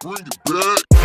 Bring it back.